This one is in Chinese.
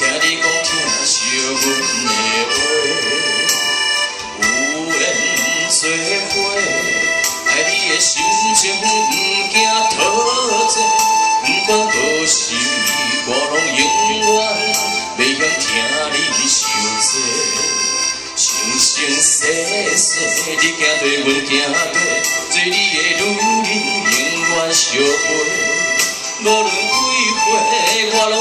听你讲疼惜阮的话，有缘做伙，爱你的心情。不惊挫折，不管多时，我拢永远袂嫌听你受罪。生生世世，你行对，阮行过，做你的女人，永远相陪。无论几岁，我拢。